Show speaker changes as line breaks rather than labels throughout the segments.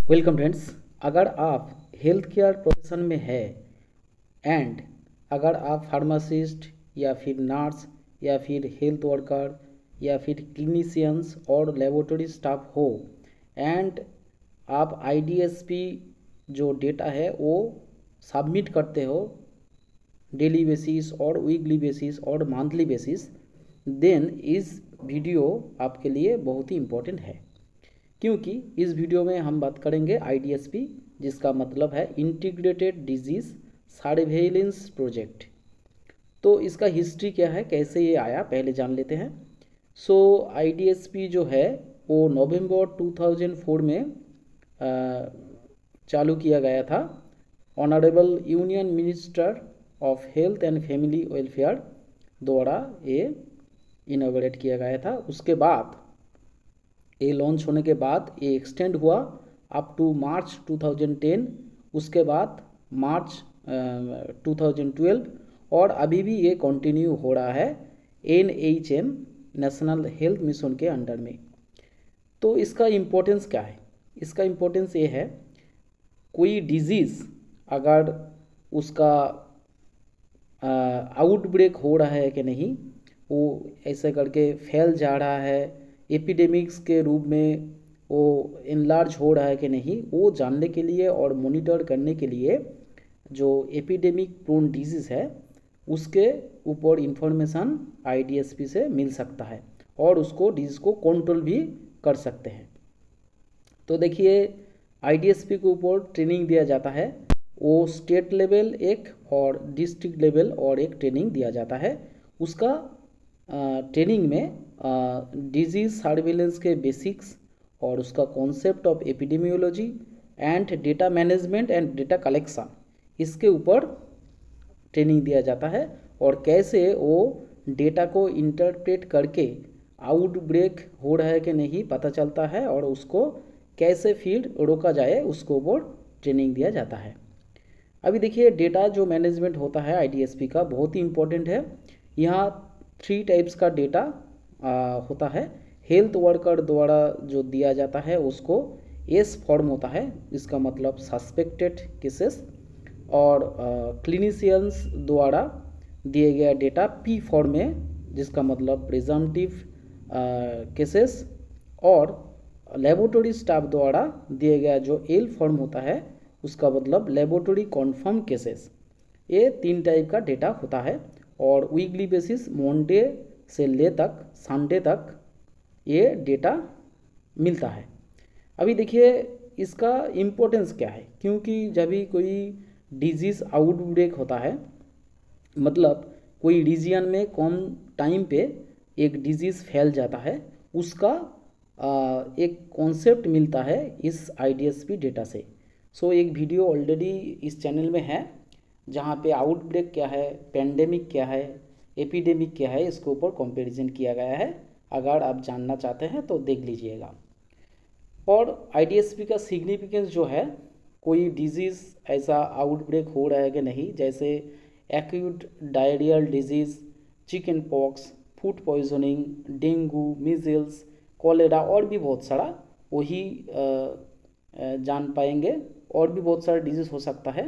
Welcome friends, अगर आप health care profession में है एंड अगर आप फार्मासिस्ट या फिर नर्स या फिर हेल्थ वर्कर या फिर क्लिनिशियंस और लेबोरेटरी स्टाफ हो एंड आप आईडीएसपी जो डेटा है वो सबमिट करते हो डेली बेसिस और वीकली बेसिस और मंथली बेसिस देन इस वीडियो आपके लिए बहुत ही इम्पोर्टेंट है। क्योंकि इस वीडियो में हम बात करेंगे आईडीएसपी जिसका मतलब है इंटीग्रेटेड डिज़ीज़ सर्वेलेंस प्रोजेक्ट तो इसका हिस्ट्री क्या है कैसे ये आया पहले जान लेते हैं। सो so, आईडीएसपी जो है वो नवंबर 2004 में चालू किया गया था। Honourable union minister of health and family welfare द्वारा ये इनोग्रेट किया गया था। उसके बाद ये लॉन्च होने के बाद ये एक्सटेंड हुआ अप टू मार्च 2010 उसके बाद मार्च uh, 2012 और अभी भी ये कंटिन्यू हो रहा है N H M national health mission के अंडर में। तो इसका इम्पोर्टेंस क्या है? इसका इम्पोर्टेंस ये है कोई डिज़ीज़ अगर उसका आउटब्रेक हो रहा है कि नहीं वो ऐसे करके फैल जा रहा है एपिडेमिक्स के रूप में वो इनलार्ज हो रहा है कि नहीं, वो जानने के लिए और मोनिटर करने के लिए जो एपिडेमिक प्रोन डिज़ीज़ है, उसके ऊपर इंफॉर्मेशन आईडीएसपी से मिल सकता है और उसको डिज़ीज़ को कंट्रोल भी कर सकते हैं। तो देखिए आईडीएसपी के ऊपर ट्रेनिंग दिया जाता है। वो स्टेट लेवल एक और डिस्ट्रिक्ट लेवल और एक ट्रेनिंग दिया जाता है। उसका ट्रेनिंग में डिज़ीज़ सर्विलेंस के बेसिक्स और उसका concept of epidemiology and data management and data collection इसके ऊपर ट्रेनिंग दिया जाता है और कैसे वो डेटा को इंटरप्रेट करके आउटब्रेक हो रहा है कि नहीं पता चलता है और उसको कैसे फिर रोका जाए, उसको ऊपर ट्रेनिंग दिया जाता है। अभी देखिए डेटा जो मैनेजमेंट होता है आईडीएसपी का बहुत ही इम्पोर्टेंट है। यहाँ थ्री टाइप्स का डेटा होता है। हेल्थ वर्कर द्वारा जो दिया जाता है, उसको एस फॉर्म होता है। इसका मतलब सस्पेक्टेड केसेस और क्लिनिशियंस द्वारा दिए गया डेटा पी फॉर्म में, जिसका मतलब प्रिजम्पटिव केसेस और लेबोरेटरी स्टाफ द्वारा दिए गया जो एल फॉर्म होता है, उसका मतलब लेबोरेटरी कॉन्फर्म केसेस ये तीन टाइप का डेटा होता है और वीकली बेसिस मंडे से ले तक संडे तक ये डेटा मिलता है। अभी देखिए इसका इम्पोर्टेंस क्या है? क्योंकि जब भी कोई डिज़ीज़ आउटब्रेक होता है मतलब कोई रीजियन में कम टाइम पे एक डिज़ीज़ फैल जाता है उसका आ, एक कॉन्सेप्ट मिलता है इस आईडीएसपी डेटा से सो। So, एक वीडियो ऑलरेडी इस चैनल में है जहाँ पे आउटब्रेक क्या है पेंडेमिक क्या है एपिडेमिक क्या है? इसके ऊपर कंपैरिजन किया गया है। अगर आप जानना चाहते हैं तो देख लीजिएगा। और आईडीएसपी का सिग्निफिकेंस जो है, कोई डिज़ीज़ ऐसा आउटब्रेक हो रहा है कि नहीं? जैसे acute diarrhoeal disease chicken pox food poisoning dengue measles cholera और भी बहुत सारा वही जान पाएँगे। और भी बहुत सारा डिज़ीज़ हो सकता है।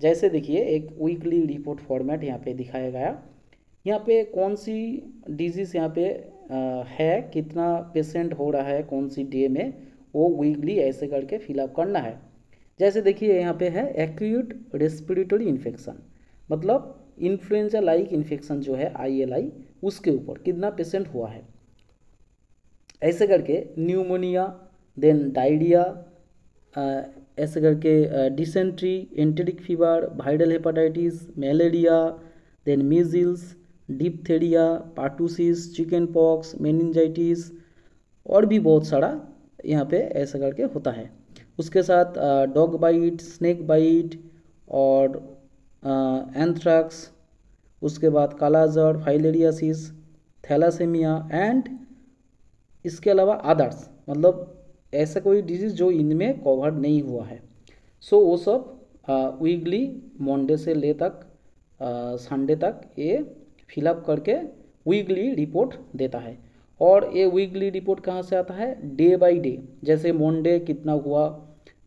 जैसे देखिए, एक वीकली रिपोर्ट फॉर्मेट यहाँ पे दिखाया गया। यहाँ पे कौन सी डिज़ीज़ यहाँ पे आ, है? कितना पेशेंट हो रहा है? कौन सी डे में? वो वीकली ऐसे करके फिलअप करना है। जैसे देखिए यहाँ पे है एक्यूट रेस्पिरेटरी इन्फेक्शन मतलब इन्फ्लुएंजा लाइक इन्फेक्शन जो है आईएलआई उसके ऊपर कितना पेशेंट हुआ है? ऐसे करके न्यूमोनिया देन डायरिया ऐसे करके dysentery enteric fever viral hepatitis malaria then measles diphtheria pertussis chicken pox meningitis और भी बहुत सारा यहाँ पे ऐसा करके होता है। उसके साथ डॉग बाइट स्नेक बाइट और एंथ्रैक्स उसके बाद कालाजर फाइलेरियासिस थैलासेमिया एंड इसके अलावा अदर्स मतलब ऐसा कोई डिज़ीज़ जो इनमें कवर नहीं हुआ है। सो so, वो सब वीकली मंडे से ले तक संडे तक ये फिलअप करके वीकली रिपोर्ट देता है। और ये वीकली रिपोर्ट कहाँ से आता है? डे बाय डे जैसे मंडे कितना हुआ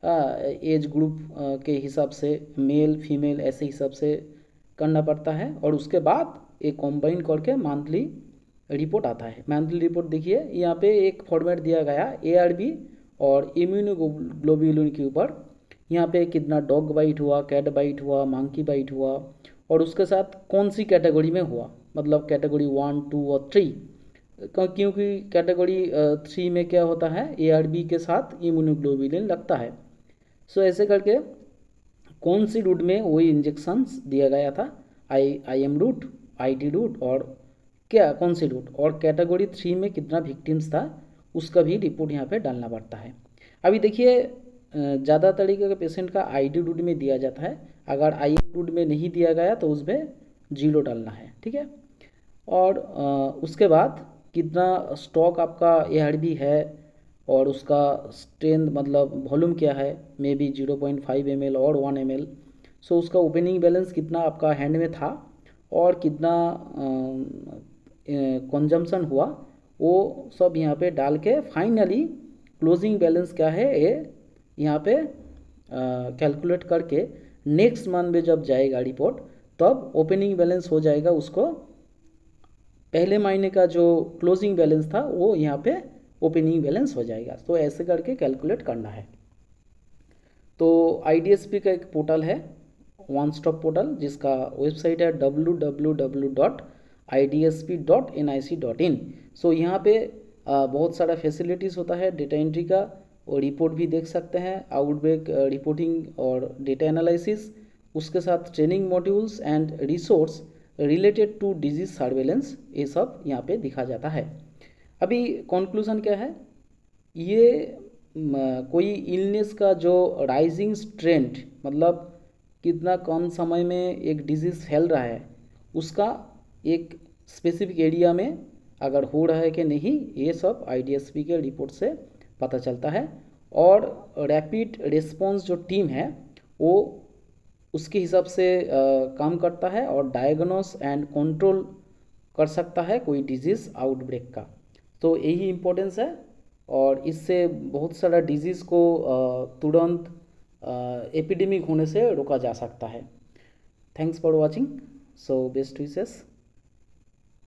एज ग्रुप के हिसाब से मेल फीमेल ऐसे हिसाब से करना पड़ता है। और उसके बाद ये कॉम्बाइन करके मंथली रिपोर्ट आता है। मंथली रिपोर्ट देखिए, यहाँ पे एक फॉर्मेट दिया गया एआरबी और इम्यूनोग्लोब्यूलिन के ऊपर। यहाँ पे कितना डॉग बाइट हुआ कैट बाइट हुआ मंकी बाइट हुआ और उसके साथ कौन सी कैटेगरी में हुआ? मतलब कैटेगरी वन टू और थ्री क्योंकि कैटेगरी थ्री में क्या होता है? एआरबी के साथ इम्यूनोग्लोबुलिन लगता है। सो ऐसे करके कौन सी रूट में वही इंजेक्शन दिया गया था? I I M route I T route और क्या, कौन सी रूट और कैटेगरी थ्री में कितना विक्टिम्स था? उसका भी रिपोर्ट यहाँ पे डालना पड़ता है। अभी देखिए ज़्यादा तरीके के पेशेंट का आई डी रूट में दिया जाता है, अगर आई एम रूट में नहीं दिया गया तो उसमें ज़ीरो डालना है, ठीक है? और उसके बाद कितना स्टॉक आपका ए है और उसका स्ट्रेंथ मतलब वॉल्यूम क्या है maybe zero point five M L और वन एम एल सो उसका ओपनिंग बैलेंस कितना आपका हैंड में था और कितना कंजम्पशन हुआ, वो सब यहाँ पे डाल के फाइनली क्लोजिंग बैलेंस क्या है, ये यहाँ पे कैलकुलेट करके नेक्स्ट मंथ में जब जाएगा रिपोर्ट तब ओपनिंग बैलेंस हो जाएगा उसको। पहले महीने का जो क्लोजिंग बैलेंस था, वो यहाँ पे ओपनिंग बैलेंस हो जाएगा। तो ऐसे करके कैलकुलेट करना है। तो आईडीएसपी का एक पोर्टल है वन स्टॉप पोर्टल जिसका वेबसाइट है W W W dot I D S P dot N I C dot in so यहाँ पे बहुत सारा फैसिलिटीज़ होता है डेटा एंट्री का और रिपोर्ट भी देख सकते हैं आउटब्रेक रिपोर्टिंग और डेटा एनालिसिस उसके साथ training modules and resource related to disease surveillance ये सब यहाँ पे दिखा जाता है। अभी कंक्लूजन क्या है? ये कोई इलनेस का जो राइजिंग ट्रेंड मतलब कितना कम समय में एक डिज़ीज़ फैल रहा है, उसका एक स्पेसिफिक एरिया में अगर हो रहा है कि नहीं, ये सब आईडीएसपी के रिपोर्ट से पता चलता है और रैपिड रिस्पॉन्स जो टीम है वो उसके हिसाब से आ, काम करता है और डायग्नोस एंड कंट्रोल कर सकता है कोई डिज़ीज़ आउटब्रेक का। तो यही इम्पोर्टेंस है और इससे बहुत सारा डिज़ीज़ को तुरंत एपिडेमिक होने से रोका जा सकता है। Thanks for watching so best wishes